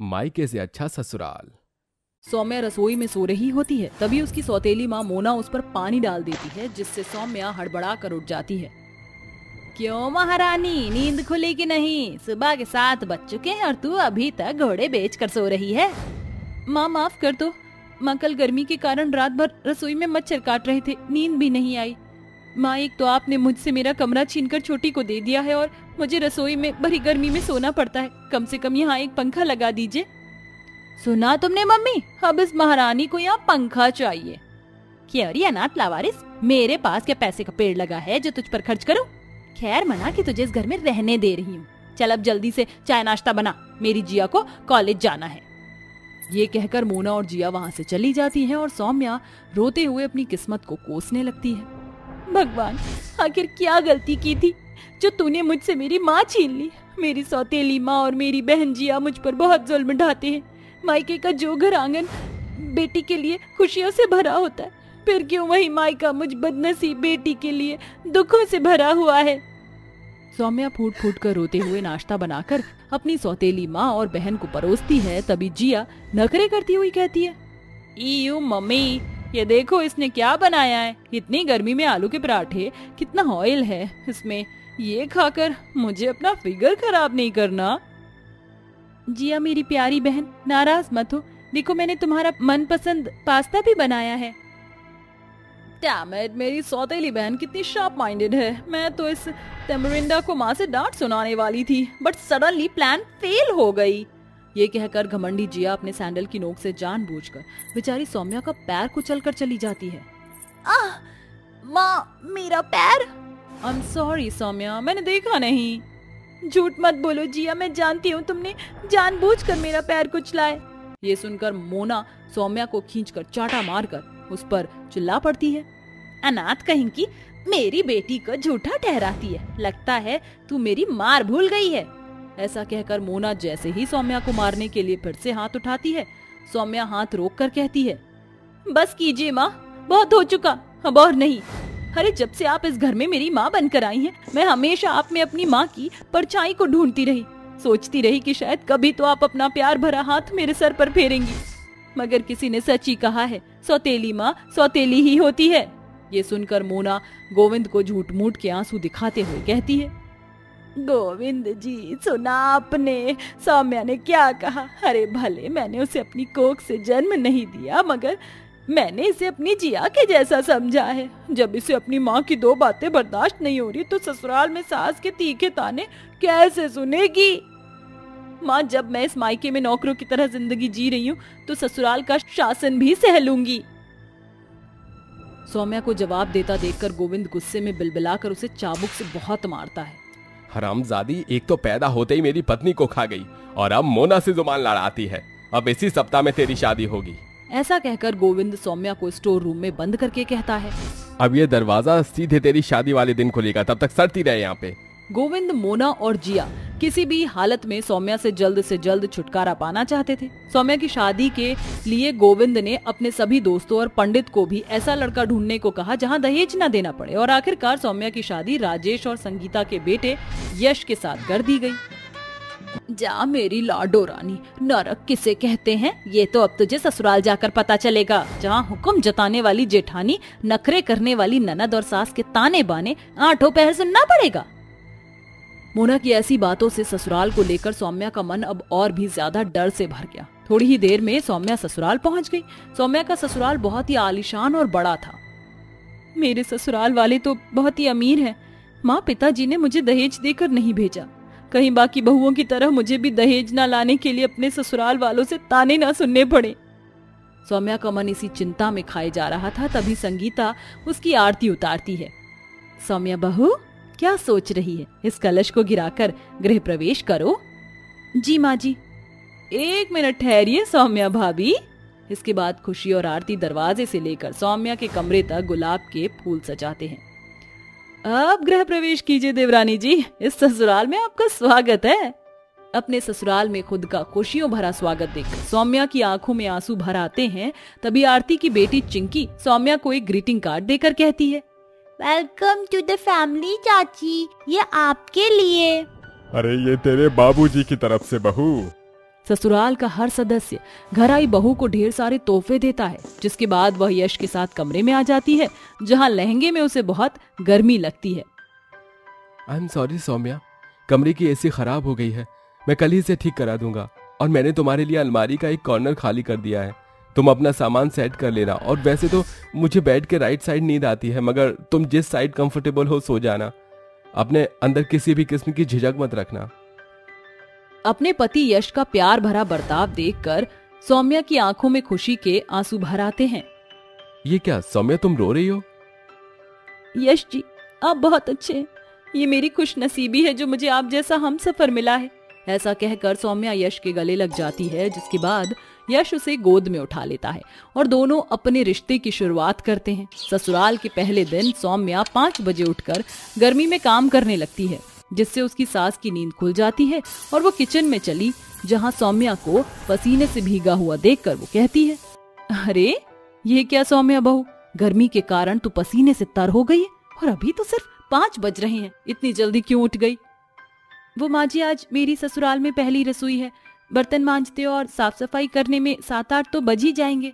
मायके से अच्छा ससुराल। सौम्या रसोई में सो रही होती है, तभी उसकी सौतेली माँ मोना उस पर पानी डाल देती है, जिससे सौम्या हड़बड़ा कर उठ जाती है। क्यों महारानी, नींद खुली कि नहीं? सुबह के सात बज चुके हैं और तू अभी तक घोड़े बेच कर सो रही है। माँ माफ़ कर दो। माँ, कल गर्मी के कारण रात भर रसोई में मच्छर काट रहे थे, नींद भी नहीं आई। माँ, एक तो आपने मुझसे मेरा कमरा छीनकर छोटी को दे दिया है और मुझे रसोई में भरी गर्मी में सोना पड़ता है। कम से कम यहाँ एक पंखा लगा दीजिए। सुना तुमने मम्मी? अब इस महारानी को यहाँ पंखा चाहिए। अनाथ लावारिस? मेरे पास क्या पैसे का पेड़ लगा है जो तुझ पर खर्च करूँ? खैर मना कि तुझे इस घर में रहने दे रही हूँ। चल अब जल्दी से चाय नाश्ता बना। मेरी जिया को कॉलेज जाना है। ये कहकर मोना और जिया वहाँ से चली जाती है और सौम्या रोते हुए अपनी किस्मत को कोसने लगती है। भगवान, आखिर क्या गलती की थी? जो तूने मुझसे मेरी माँ छीन ली। मेरी सौतेली माँ और मेरी बहन जिया मुझ पर बहुत जुल्म ढाते हैं। मायके का जो घर आँगन बेटी के लिए खुशियों से भरा होता है, फिर क्यों वही मायका मुझ बदनसीब बेटी के लिए दुखों से भरा हुआ है? सौम्या फूट फूट कर रोते हुए नाश्ता बनाकर अपनी सौतेली माँ और बहन को परोसती है, तभी जिया नखरे करती हुई कहती है यू मम्मी, ये देखो इसने क्या बनाया है? इतनी गर्मी में आलू के पराठे, कितना ऑयल है इसमें। ये खाकर मुझे अपना फिगर खराब नहीं करना। जिया, मेरी प्यारी बहन, नाराज़ मत हो। देखो, मैंने तुम्हारा मनपसंद पास्ता भी बनाया है। मेरी सौतेली बहन कितनी शार्प माइंडेड है। मैं तो इस टेमरिंडा को माँ से डांट सुनाने वाली थी बट सडनली प्लान फेल हो गई। ये कहकर घमंडी जिया अपने सैंडल की नोक से जानबूझकर बेचारी सौम्या का पैर कुचल कर चली जाती है। आह, माँ, मेरा पैर एम सॉरी सौम्या, मैंने देखा नहीं। झूठ मत बोलो, जिया, मैं जानती हूँ, तुमने जानबूझकर मेरा पैर कुचलाए। ये सुनकर मोना सौम्या को खींचकर चाटा मारकर उस पर चिल्ला पड़ती है। अनाथ कहीं की मेरी बेटी को झूठा ठहराती है। लगता है तू मेरी मार भूल गई है। ऐसा कहकर मोना जैसे ही सौम्या को मारने के लिए फिर से हाथ उठाती है, सौम्या हाथ रोक कर कहती है, बस कीजिए माँ, बहुत हो चुका, अब और नहीं। अरे जब से आप इस घर में मेरी माँ बनकर आई हैं, मैं हमेशा आप में अपनी माँ की परछाई को ढूंढती रही। सोचती रही कि शायद कभी तो आप अपना प्यार भरा हाथ मेरे सर पर फेरेंगी। मगर किसी ने सच ही कहा है सौतेली माँ सौतेली ही होती है। ये सुनकर मोना गोविंद को झूठ मूठ के आँसू दिखाते हुए कहती है गोविंद जी सुना आपने। सौम्या ने क्या कहा? अरे भले मैंने उसे अपनी कोख से जन्म नहीं दिया मगर मैंने इसे अपनी जिया के जैसा समझा है। जब इसे अपनी माँ की दो बातें बर्दाश्त नहीं हो रही तो ससुराल में सास के तीखे ताने कैसे सुनेगी? माँ, जब मैं इस मायके में नौकरों की तरह ज़िंदगी जी रही हूँ तो ससुराल का शासन भी सह लूँगी। सौम्या को जवाब देता देखकर गोविंद गुस्से में बिलबिलाकर उसे चाबुक से बहुत मारता है। हरामजादी, एक तो पैदा होते ही मेरी पत्नी को खा गई, और अब मोना से ज़ुबान लड़ाती है। अब इसी सप्ताह में तेरी शादी होगी। ऐसा कहकर गोविंद सौम्या को स्टोर रूम में बंद करके कहता है। अब ये दरवाज़ा सीधे तेरी शादी वाले दिन खुलेगा तब तक सड़ती रहे यहाँ पे। गोविंद मोना और जिया किसी भी हालत में सौम्या से जल्द से जल्द छुटकारा पाना चाहते थे। सौम्या की शादी के लिए गोविंद ने अपने सभी दोस्तों और पंडित को भी ऐसा लड़का ढूँढने को कहा जहाँ दहेज न देना पड़े और आखिरकार सौम्या की शादी राजेश और संगीता के बेटे यश के साथ कर दी गई। जा मेरी लाडो रानी। नरक किसे कहते हैं? ये तो अब तुझे ससुराल जाकर पता चलेगा। जहाँ हुक्म जताने वाली जेठानी, नखरे करने वाली ननद और सास के ताने बाने आठों पैर सुनना पड़ेगा। मोना की ऐसी बातों से ससुराल को लेकर सौम्या का मन अब और भी ज़्यादा डर से भर गया। थोड़ी ही देर में सौम्या ससुराल पहुँच गई। सौम्या का ससुराल बहुत ही आलिशान और बड़ा था। मेरे ससुराल वाले तो बहुत ही अमीर हैं। माँ पिताजी ने मुझे दहेज देकर नहीं भेजा। कहीं बाकी बहुओं की तरह मुझे भी दहेज ना लाने के लिए अपने ससुराल वालों से ताने ना सुनने पड़े। सौम्या का मन इसी चिंता में खाए जा रहा था, तभी संगीता उसकी आरती उतारती है। सौम्या, बहू, क्या सोच रही है? इस कलश को गिराकर गृह प्रवेश करो। जी माँ जी एक मिनट ठहरिए सौम्या भाभी। इसके बाद खुशी और आरती दरवाजे से लेकर सौम्या के कमरे तक गुलाब के फूल सजाते हैं। अब गृह प्रवेश कीजिए देवरानी जी। इस ससुराल में आपका स्वागत है। अपने ससुराल में खुद का खुशियों भरा स्वागत देखकर सौम्या की आँखों में आँसू भर आते हैं तभी आरती की बेटी चिंकी सौम्या को एक ग्रीटिंग कार्ड देकर कहती है। वेलकम टू द फैमिली चाची। ये आपके लिए। अरे ये तेरे बाबूजी की तरफ़ से बहू। ससुराल का हर सदस्य घर आई बहू को ढेर सारे तोहफे देता है, जिसके बाद वह यश के साथ कमरे में आ जाती है, जहाँ लहंगे में उसे बहुत गर्मी लगती है। I am sorry Saumya. कमरे की एसी खराब हो गई है। मैं कल ही से ठीक करा दूँगा। और मैंने तुम्हारे लिए अलमारी का एक कॉर्नर खाली कर दिया है। तुम अपना सामान सेट कर लेना। और वैसे तो मुझे बेड के राइट साइड नींद आती है, मगर तुम जिस साइड कंफर्टेबल हो सो जाना। अपने अंदर किसी भी किस्म की झिझक मत रखना। अपने पति यश का प्यार भरा बर्ताव देखकर सौम्या की आँखों में खुशी के आँसू भर आते हैं। ये क्या सौम्या तुम रो रही हो? यश जी आप बहुत अच्छे हैं। ये मेरी खुश नसीबी है जो मुझे आप जैसा हम सफ़र मिला है। ऐसा कहकर सौम्या यश के गले लग जाती है जिसके बाद यश उसे गोद में उठा लेता है और दोनों अपने रिश्ते की शुरुआत करते हैं। ससुराल के पहले दिन सौम्या पाँच बजे उठकर गर्मी में काम करने लगती है। जिससे उसकी सास की नींद खुल जाती है और वो किचन में चली, जहाँ सौम्या को पसीने से भीगा हुआ देखकर वो कहती है, अरे, ये क्या सौम्या बहू? गर्मी के कारण तू पसीने से तर हो गई है और अभी तो सिर्फ़ पाँच बज रहे हैं, इतनी जल्दी क्यों उठ गई? वो माँ जी, आज मेरी ससुराल में पहली रसोई है। बर्तन मांजते और साफ़ सफ़ाई करने में सात आठ तो बज ही जाएँगे।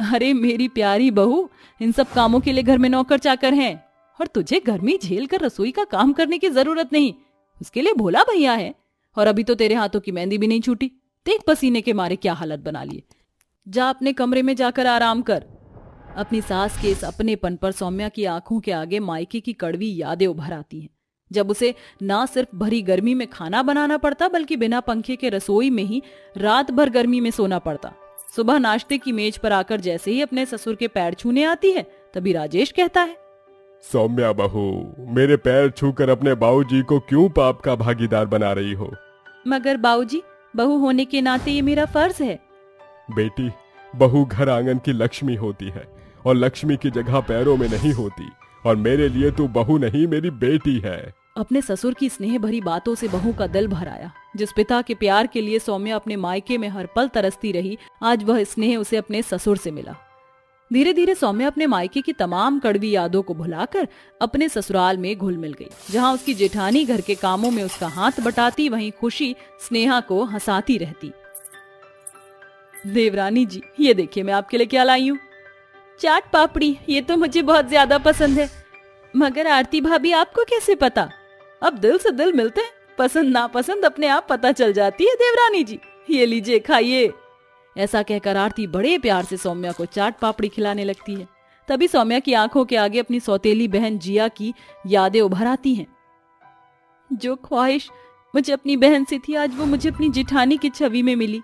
अरे, मेरी प्यारी बहू, इन सब कामों के लिए घर में नौकर चाकर हैं। और तुझे गर्मी झेल कर रसोई का काम करने की ज़रूरत नहीं। उसके लिए भोला भैया है। और अभी तो तेरे हाथों की मेहंदी भी नहीं छूटी। देख पसीने के मारे क्या हालत बना लिए। जा अपने कमरे में जाकर आराम कर। अपनी सास के इस अपनेपन पर सौम्या की आँखों के आगे मायके की कड़वी यादें उभर आती हैं। जब उसे ना सिर्फ़ भरी गर्मी में खाना बनाना पड़ता, बल्कि बिना पंखे के रसोई में ही रात भर गर्मी में सोना पड़ता। सुबह नाश्ते की मेज पर आकर जैसे ही अपने ससुर के पैर छूने आती है, तभी राजेश कहता है सौम्या बहू मेरे पैर छूकर अपने बाबूजी को क्यों पाप का भागीदार बना रही हो? मगर बाबूजी बहू होने के नाते ये मेरा फ़र्ज़ है। बेटी बहू घर आँगन की लक्ष्मी होती है और लक्ष्मी की जगह पैरों में नहीं होती और मेरे लिए तू बहू नहीं मेरी बेटी है। अपने ससुर की स्नेह भरी बातों से बहू का दिल भर आया। जिस पिता के प्यार के लिए सौम्या अपने मायके में हर पल तरसती रही आज वह स्नेह उसे अपने ससुर से मिला। धीरे धीरे सौम्या अपने मायके की तमाम कड़वी यादों को भुलाकर अपने ससुराल में घुल मिल गई, जहाँ उसकी जेठानी घर के कामों में उसका हाथ बटाती, वहीं खुशी स्नेहा को हंसाती रहती। देवरानी जी, ये देखिए मैं आपके लिए क्या लाई हूँ। चाट पापड़ी, ये तो मुझे बहुत ज़्यादा पसंद है। मगर आरती भाभी, आपको कैसे पता? अब दिल से दिल मिलते हैं, पसंद नापसंद अपने आप पता चल जाती है, देवरानी जी। ये लीजिए, खाइए। ऐसा कहकर आरती बड़े प्यार से सौम्या को चाट पापड़ी खिलाने लगती है। तभी सौम्या की आँखों के आगे अपनी सौतेली बहन जिया की यादें उभर आती हैं। जो ख्वाहिश मुझे अपनी बहन से थी, आज वो मुझे अपनी जिठानी की छवि में मिली।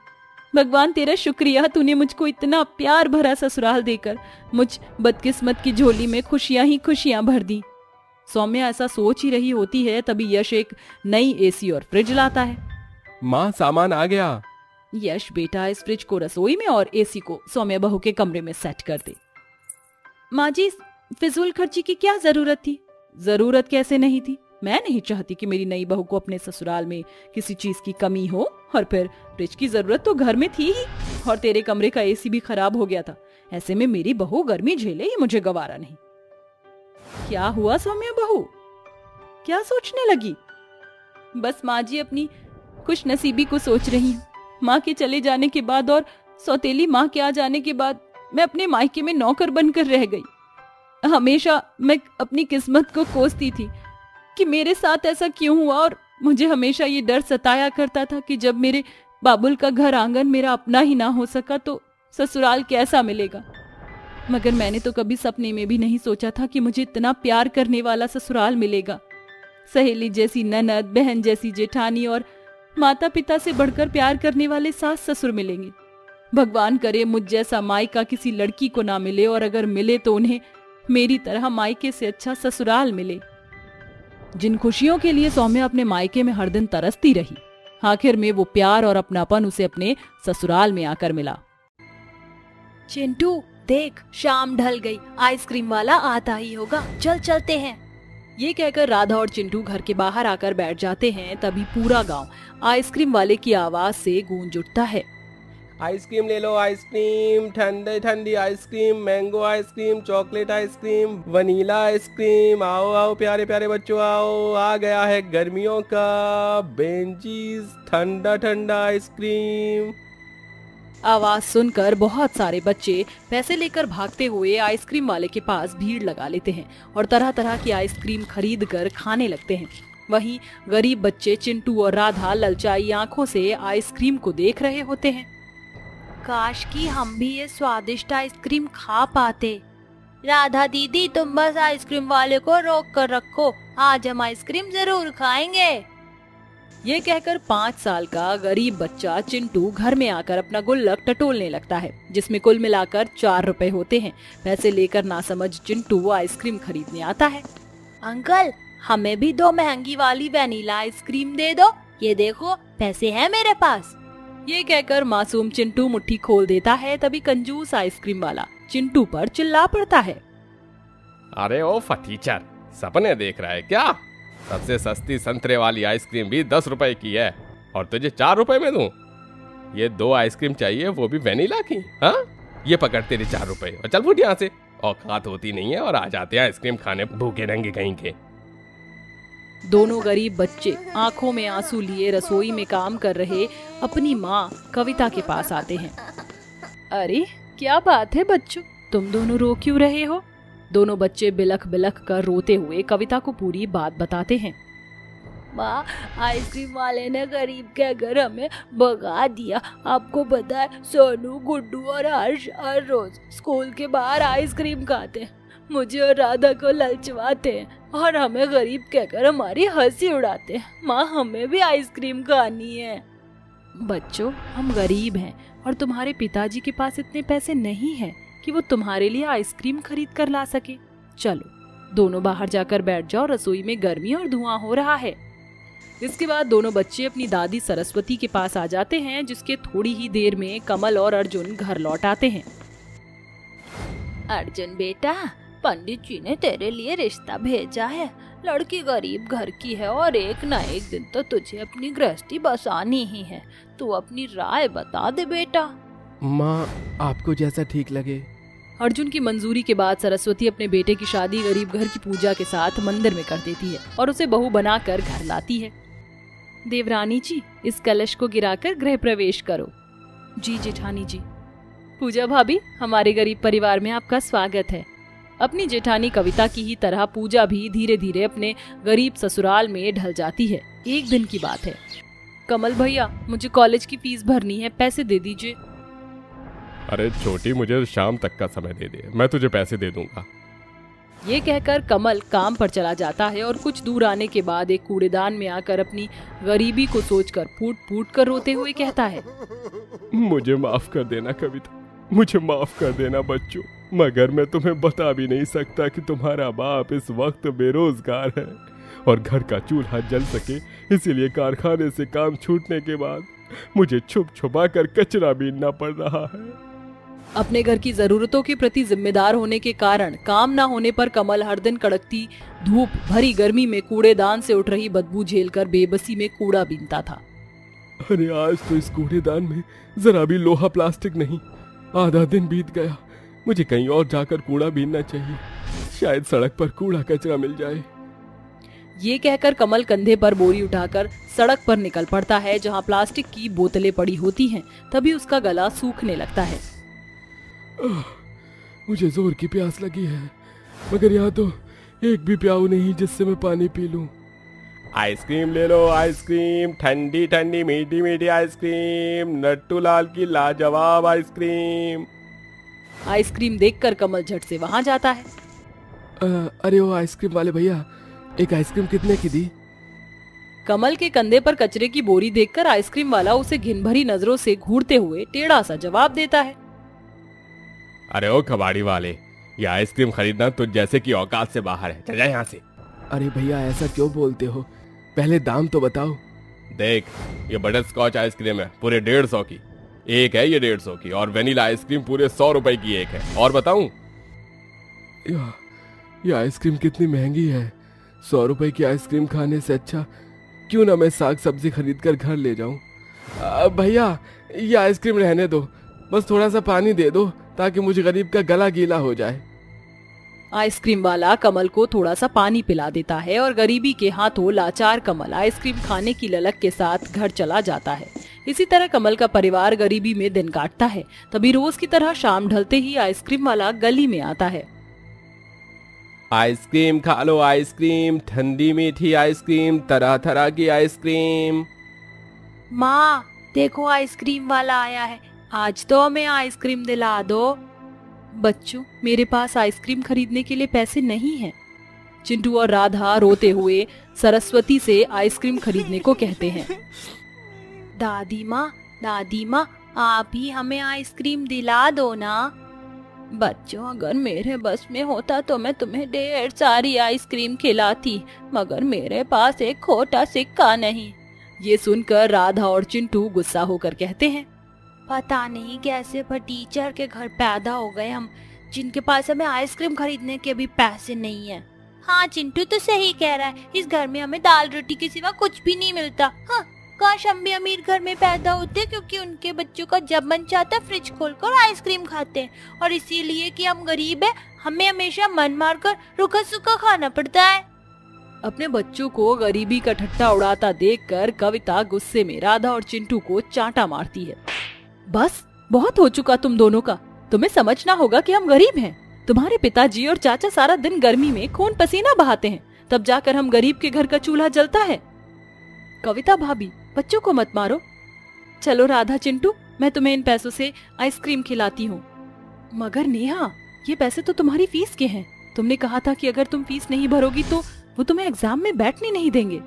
भगवान तेरा शुक्रिया, तूने मुझको इतना प्यार भरा ससुराल देकर मुझ बदकिस्मत की झोली में खुशियाँ ही खुशियाँ भर दी। सौम्या ऐसा सोच ही रही होती है, तभी यश एक नई एसी और फ्रिज लाता है। माँ, सामान आ गया। यश बेटा इस फ्रिज को रसोई में और एसी को सौम्या बहू के कमरे में सेट कर दे। माँ जी, फिजूल खर्ची की क्या ज़रूरत थी? ज़रूरत कैसे नहीं थी? मैं नहीं चाहती कि मेरी नई बहू को अपने ससुराल में किसी चीज़ की कमी हो और फिर फ्रिज की ज़रूरत तो घर में थी ही और तेरे कमरे का एसी भी खराब हो गया था। ऐसे में मेरी बहू गर्मी झेले ही मुझे गवारा नहीं। क्या हुआ सौम्या बहू? क्या सोचने लगी? बस माँ जी अपनी खुश नसीबी को सोच रही हूँ। माँ के चले जाने के बाद और सौतेली माँ के आ जाने के बाद मैं अपने मायके में नौकर बनकर रह गई। हमेशा मैं अपनी किस्मत को कोसती थी कि मेरे साथ ऐसा क्यों हुआ और मुझे हमेशा ये डर सताया करता था कि जब मेरे बाबुल का घर आँगन मेरा अपना ही ना हो सका तो ससुराल कैसा मिलेगा। मगर मैंने तो कभी सपने में भी नहीं सोचा था कि मुझे इतना प्यार करने वाला ससुराल मिलेगा। सहेली जैसी ननद, बहन जैसी जेठानी और माता पिता से बढ़कर प्यार करने वाले सास ससुर मिलेंगे। भगवान करे मुझ जैसा मायका किसी लड़की को ना मिले और अगर मिले तो उन्हें मेरी तरह मायके से अच्छा ससुराल मिले। जिन खुशियों के लिए सौम्या अपने मायके में हर दिन तरसती रही, आखिर में वो प्यार और अपनापन उसे अपने ससुराल में आकर मिला। चिंटू, देख, शाम ढल गई। आइसक्रीम वाला आता ही होगा। चल, चलते हैं। ये कहकर राधा और चिंटू घर के बाहर आकर बैठ जाते हैं, तभी पूरा गाँव आइसक्रीम वाले की आवाज़ से गूंज उठता है। आइसक्रीम ले लो, आइसक्रीम, ठंडे, ठंडी ice cream, mango ice cream, chocolate ice cream, vanilla ice cream, आओ आओ, प्यारे प्यारे बच्चों, आओ, आ गया है गर्मियों का, बेंजीज, ठंडा ठंडा आइसक्रीम। आवाज़ सुनकर बहुत सारे बच्चे पैसे लेकर भागते हुए आइसक्रीम वाले के पास भीड़ लगा लेते हैं और तरह तरह की आइसक्रीम खरीद कर खाने लगते हैं। वहीं गरीब बच्चे चिंटू और राधा ललचाई आँखों से आइसक्रीम को देख रहे होते हैं। काश कि हम भी ये स्वादिष्ट आइसक्रीम खा पाते। राधा दीदी, तुम बस आइसक्रीम वाले को रोक कर रखो। आज हम आइसक्रीम ज़रूर खाएँगे। ये कहकर पाँच साल का गरीब बच्चा चिंटू घर में आकर अपना गुल्लक टटोलने लगता है जिसमें कुल मिलाकर चार रुपए होते हैं। पैसे लेकर ना समझ चिंटू आइसक्रीम खरीदने आता है। अंकल हमें भी दो महँगी वाली वेनिला आइसक्रीम दे दो। ये देखो पैसे हैं मेरे पास। ये कहकर मासूम चिंटू मुट्ठी खोल देता है तभी कंजूस आइसक्रीम वाला चिंटू पर चिल्ला पड़ता है। अरे ओ फटीचर सपने देख रहा है क्या? सबसे सस्ती संतरे वाली आइसक्रीम भी दस रुपए की है। और तुझे चार रुपए में दूँ? ये दो आइसक्रीम चाहिए, वो भी वेनिला की हाँ? ये पकड़ तेरे चार रुपए। और चल फुट यहाँ से। औकात होती नहीं है और आ जाते हैं आइसक्रीम खाने भूखे रंगे कहीं के। दोनों गरीब बच्चे आँखों में आँसू लिए रसोई में काम कर रहे अपनी माँ कविता के पास आते हैं। अरे, क्या बात है बच्चों? तुम दोनों रो क्यों रहे हो? दोनों बच्चे बिलख बिलख कर रोते हुए कविता को पूरी बात बताते हैं। माँ आइसक्रीम वाले ने गरीब के घर हमें भगा दिया। आपको पता है सोनू गुड्डू और हर्ष हर रोज स्कूल के बाहर आइसक्रीम खाते हैं। मुझे और राधा को ललचवाते हैं और हमें गरीब कहकर हमारी हँसी उड़ाते हैं। माँ हमें भी आइसक्रीम खानी है। बच्चों हम गरीब हैं और तुम्हारे पिताजी के पास इतने पैसे नहीं हैं। कि वो तुम्हारे लिए आइसक्रीम खरीद कर ला सके। चलो दोनों बाहर जाकर बैठ जाओ रसोई में गर्मी और धुआँ हो रहा है। इसके बाद दोनों बच्चे अपनी दादी सरस्वती के पास आ जाते हैं जिसके थोड़ी ही देर में कमल और अर्जुन घर लौट आते हैं। अर्जुन बेटा पंडित जी ने तेरे लिए रिश्ता भेजा है। लड़की गरीब घर की है और एक न एक दिन तो तुझे अपनी गृहस्थी बसानी ही है। तू अपनी राय बता दे बेटा। माँ आपको जैसा ठीक लगे अर्जुन की मंजूरी के बाद सरस्वती अपने बेटे की शादी गरीब घर की पूजा के साथ मंदिर में कर देती है और उसे बहू बनाकर घर लाती है। देवरानी जी, इस कलश को गिराकर गृह प्रवेश करो। जी जेठानी जी। पूजा भाभी, हमारे गरीब परिवार में आपका स्वागत है। अपनी जेठानी कविता की ही तरह पूजा भी धीरे धीरे अपने गरीब ससुराल में ढल जाती है। एक दिन की बात है। कमल भैया, मुझे कॉलेज की फ़ीस भरनी है, पैसे दे दीजिए। अरे छोटी मुझे शाम तक का समय दे दे। मैं तुझे पैसे दे दूँगा। ये कहकर कमल काम पर चला जाता है और कुछ दूर आने के बाद एक कूड़ेदान में आकर अपनी गरीबी को सोचकर फूट फूट कर रोते हुए कहता है मुझे माफ़ कर देना कविता। मुझे माफ़ कर देना बच्चों। मगर मैं तुम्हें बता भी नहीं सकता कि तुम्हारा बाप इस वक्त बेरोजगार है और घर का चूल्हा जल सके इसीलिए कारखाने से काम छूटने के बाद मुझे छुप छुपा कर कचरा बीनना पड़ रहा है। अपने घर की जरूरतों के प्रति जिम्मेदार होने के कारण काम न होने पर कमल हर दिन कड़कती धूप भरी गर्मी में कूड़ेदान से उठ रही बदबू झेलकर बेबसी में कूड़ा बीनता था। अरे आज तो इस कूड़ेदान में जरा भी लोहा प्लास्टिक नहीं। आधा दिन बीत गया। मुझे कहीं और जाकर कूड़ा बीनना चाहिए। शायद सड़क पर कूड़ा कचरा मिल जाए। ये कहकर कमल कंधे पर बोरी उठाकर सड़क पर निकल पड़ता है जहाँ प्लास्टिक की बोतलें पड़ी होती हैं तभी उसका गला सूखने लगता है। मुझे ज़ोर की प्यास लगी है। मगर यहाँ तो एक भी प्याऊ नहीं जिससे मैं पानी पी लूँ। आइसक्रीम ले लो आइसक्रीम। ठंडी ठंडी मीठी मीठी आइसक्रीम। नट्टू लाल की लाजवाब आइसक्रीम। आइसक्रीम देखकर कमल झट से वहाँ जाता है। आ, अरे वो आइसक्रीम वाले भैया एक आइसक्रीम कितने की दी? कमल के कंधे पर कचरे की बोरी देखकर आइसक्रीम वाला उसे घिन भरी नज़रों से घूरते हुए टेढ़ा सा जवाब देता है। अरे ओ कबाड़ी वाले ये आइसक्रीम खरीदना तो जैसे कि औकात से बाहर है। चल यहाँ से। अरे भैया ऐसा क्यों बोलते हो? पहले दाम तो बताओ। देख ये बटर स्कॉच आइसक्रीम है पूरे डेढ़ सौ की। एक है ये डेढ़ सौ की और वेनिला आइसक्रीम पूरे सौ रुपए की एक है। और बताऊँ? ये आइसक्रीम कितनी महँगी है। सौ रुपए की आइसक्रीम खाने से अच्छा क्यों ना मैं साग सब्ज़ी खरीद कर घर ले जाऊँ? भैया ये आइसक्रीम रहने दो। बस थोड़ा सा पानी दे दो। ताकि मुझे गरीब का गला गीला हो जाए। आइसक्रीम वाला कमल को थोड़ा सा पानी पिला देता है और गरीबी के हाथों लाचार कमल आइसक्रीम खाने की ललक के साथ घर चला जाता है। इसी तरह कमल का परिवार गरीबी में दिन काटता है। तभी रोज की तरह शाम ढलते ही आइसक्रीम वाला गली में आता है। आइसक्रीम खा लो आइसक्रीम ठंडी मीठी आइसक्रीम तरह तरह की आइसक्रीम। माँ देखो आइसक्रीम वाला आया है। आज तो हमें आइसक्रीम दिला दो। बच्चों, मेरे पास आइसक्रीम खरीदने के लिए पैसे नहीं हैं। चिंटू और राधा रोते हुए सरस्वती से आइसक्रीम खरीदने को कहते हैं। दादी माँ दादी माँ, आप ही हमें आइसक्रीम दिला दो ना। बच्चों, अगर मेरे बस में होता तो मैं तुम्हें ढेर सारी आइसक्रीम खिलाती, मगर मेरे पास एक खोटा सिक्का नहीं। ये सुनकर राधा और चिंटू गुस्सा होकर कहते हैं। पता नहीं कैसे, पर टीचर के घर पैदा हो गए हम, जिनके पास हमें आइसक्रीम खरीदने के भी पैसे नहीं है। हाँ चिंटू तो सही कह रहा है, इस घर में हमें दाल रोटी के सिवा कुछ भी नहीं मिलता। हाँ काश हम भी अमीर घर में पैदा होते, क्योंकि उनके बच्चों का जब मन चाहता फ्रिज खोलकर आइसक्रीम खाते हैं। और इसीलिए कि हम गरीब है, हमें हमेशा मन मार कर रुखा सूखा खाना पड़ता है। अपने बच्चों को गरीबी का ठट्टा उड़ाता देखकर कविता गुस्से में राधा और चिंटू को चांटा मारती है। बस, बहुत हो चुका तुम दोनों का। तुम्हें समझना होगा कि हम गरीब हैं। तुम्हारे पिताजी और चाचा सारा दिन गर्मी में खून पसीना बहाते हैं। तब जाकर हम गरीब के घर का चूल्हा जलता है। कविता भाभी, बच्चों को मत मारो। चलो राधा चिंटू, मैं तुम्हें इन पैसों से आइसक्रीम खिलाती हूँ। मगर नेहा, ये पैसे तो तुम्हारी फ़ीस के हैं। तुमने कहा था कि अगर तुम फ़ीस नहीं भरोगी तो वो तुम्हें एग्ज़ाम में बैठने नहीं देंगे।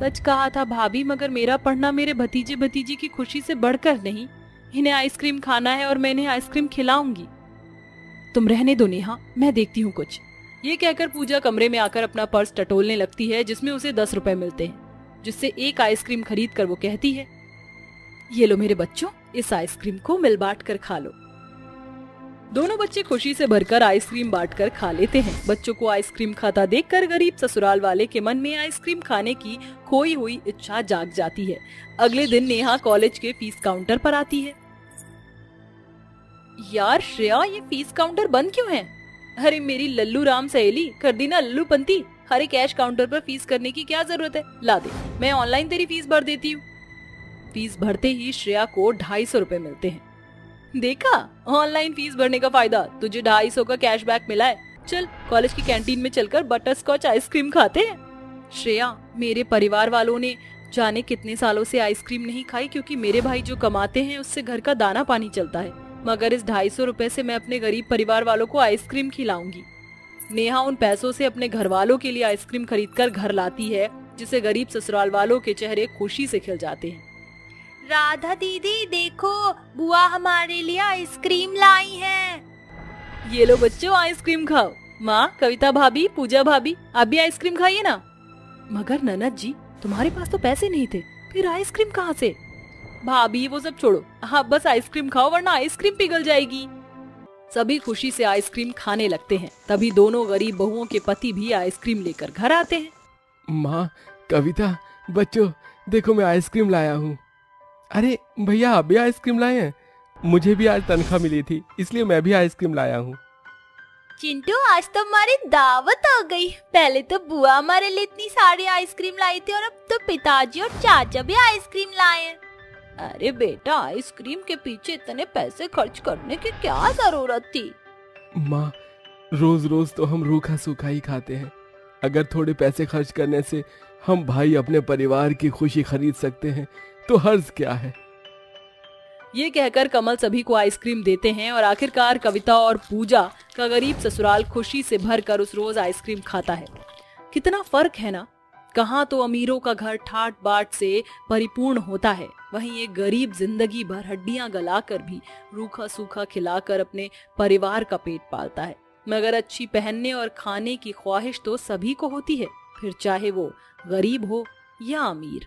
सच कहा था भाभी, मगर मेरा पढ़ना मेरे भतीजे भतीजी की खुशी से बढ़कर नहीं। इन्हें आइसक्रीम खाना है और मैं इन्हें आइसक्रीम खिलाऊँगी। तुम रहने दो नेहा, मैं देखती हूँ कुछ। ये कहकर पूजा कमरे में आकर अपना पर्स टटोलने लगती है, जिसमें उसे दस रुपए मिलते हैं, जिससे एक आइसक्रीम खरीद कर वो कहती है, ये लो मेरे बच्चों, इस आइसक्रीम को मिल बांट कर खा लो। दोनों बच्चे खुशी से भरकर आइसक्रीम बांट कर खा लेते हैं। बच्चों को आइसक्रीम खाता देखकर गरीब ससुराल वाले के मन में आइसक्रीम खाने की खोई हुई इच्छा जाग जाती है। अगले दिन नेहा कॉलेज के फ़ीस काउंटर पर आती है। यार, श्रेया, ये फ़ीस काउंटर बंद क्यों है? अरे, मेरी लल्लू राम सहेली कर दी ना लल्लू पंती हरे कैश काउंटर पर फ़ीस करने की क्या ज़रूरत है? ला दे, मैं ऑनलाइन तेरी फ़ीस भर देती हूँ। फ़ीस भरते ही श्रेया को ढाई सौ रूपए मिलते हैं। देखा? ऑनलाइन फ़ीस भरने का फ़ायदा। तुझे ढाई सौ का कैशबैक मिला है। चल कॉलेज की कैंटीन में चलकर बटर स्कॉच आइसक्रीम खाते हैं। श्रेया, मेरे परिवार वालों ने जाने कितने सालों से आइसक्रीम नहीं खाई क्योंकि मेरे भाई जो कमाते हैं, उससे घर का दाना पानी चलता है। मगर इस ढाई सौ रूपए से मैं अपने गरीब परिवार वालों को आइसक्रीम खिलाऊँगी। नेहा उन पैसों से अपने घर वालों के लिए आइसक्रीम खरीद कर घर लाती है, जिसे गरीब ससुराल वालों के चेहरे खुशी से खिल जाते हैं। राधा दीदी देखो बुआ हमारे लिए आइसक्रीम लाई है। ये लो बच्चों आइसक्रीम खाओ। माँ कविता भाभी पूजा भाभी आप भी आइसक्रीम खाइए ना। मगर ननद जी तुम्हारे पास तो पैसे नहीं थे फिर आइसक्रीम कहाँ से? भाभी वो सब छोड़ो। हाँ बस आइसक्रीम खाओ वरना आइसक्रीम पिघल जाएगी। सभी खुशी से आइसक्रीम खाने लगते हैं। तभी दोनों गरीब बहुओं के पति भी आइसक्रीम लेकर घर आते हैं। माँ कविता बच्चों देखो मैं आइसक्रीम लाया हूँ। अरे भैया आप भी आइसक्रीम लाए हैं। मुझे भी आज तनख्वाह मिली थी इसलिए मैं भी आइसक्रीम लाया हूँ। चिंटू आज तो हमारी दावत आ गई। पहले तो बुआ हमारे लिए इतनी सारी आइसक्रीम लाई थी और अब तो पिताजी और चाचा भी आइसक्रीम लाए हैं। अरे बेटा आइसक्रीम के पीछे इतने पैसे खर्च करने की क्या ज़रूरत थी? माँ रोज रोज तो हम रूखा सूखा ही खाते हैं। अगर थोड़े पैसे खर्च करने से हम भाई अपने परिवार की खुशी खरीद सकते हैं तो हर्ज क्या है? ये कहकर कमल सभी को आइसक्रीम देते हैं और आखिरकार कविता और पूजा का गरीब ससुराल खुशी से भरकर उस रोज आइसक्रीम खाता है। कितना फ़र्क है ना? कहाँ तो अमीरों का घर ठाट बाट से परिपूर्ण होता है। वहीं एक गरीब ज़िंदगी भर हड्डियाँ गलाकर भी रूखा सूखा खिलाकर अपने परिवार का पेट पालता है। मगर अच्छी पहनने और खाने की ख्वाहिश तो सभी को होती है। फिर चाहे वो गरीब हो या अमीर।